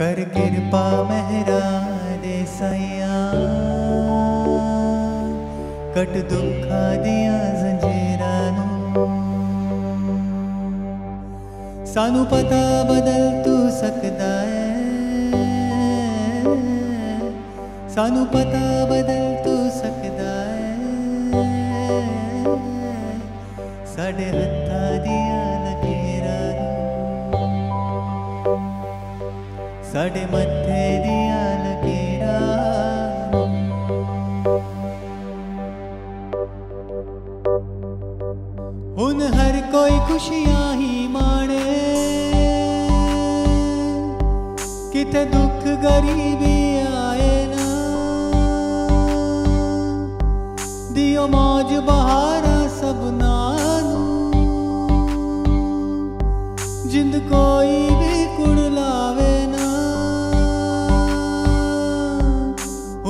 कर कृपा मेहराने सैया। कट दुखा दिया जंजीरा सानू पता बदल तू सकता है। सानू पता बदल तू सकता है। साढ़े हथा दिया ਸਾਡੇ ਮੱਥੇ ਦੀਆਂ ਲਕੀਰਾਂ ਨੂੰ ਹੁਣ ਹਰ ਕੋਈ ਖੁਸ਼ੀਆਂ ਹੀ ਮਾਣੇ ਕਿਤੇ ਦੁੱਖ ਗਰੀਬੀ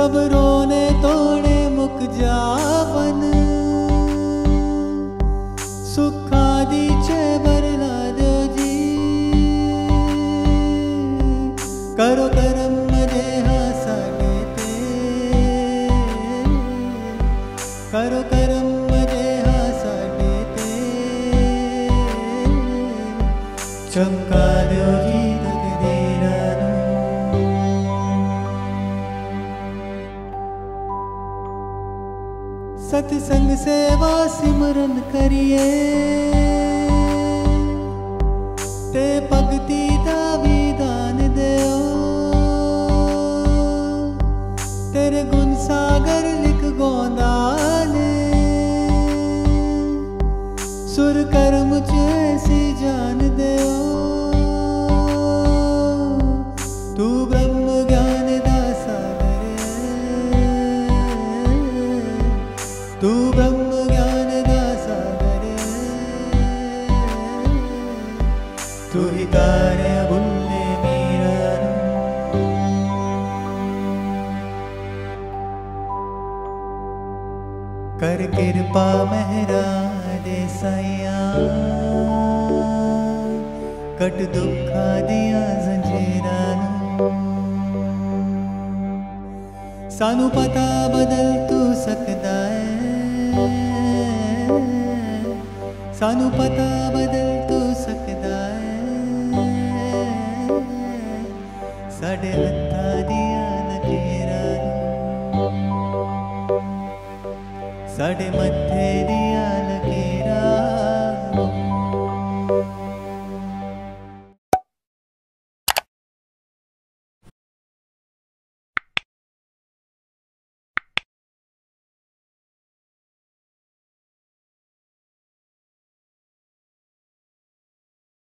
कब्रों ने तोड़े मुक जावन। सुखा दी चेबर लादो जी। करो करम मज़े हसा ते करो करम मज़े हसा ते चमका दो जी। सत्संग सेवा सिमरन करिए। ते भगती दा विधान देओ। तेरे गुण सागर लिख गोंदाले। सुर कर्म च ऐसी जान देओ। ਕਰ ਕਿਰਪਾ ਮਹਿਰਾ ਦੇ ਸਈਆ ਕਟ ਦੁੱਖਾਂ ਦੀਆਂ ਜ਼ੰਜੀਰਾਂ ਨੂੰ ਸਾਨੂੰ ਪਤਾ ਬਦਲ ਤੂੰ ਸਕਦਾ ਹੈ ਸਾਨੂੰ ਪਤਾ ਬਦਲ ਤੂੰ ਸਕਦਾ ਹੈ ਸਾਡੇ ਸਾਡੇ ਮੱਥੇ ਦੀਆਂ ਲਕੀਰਾਂ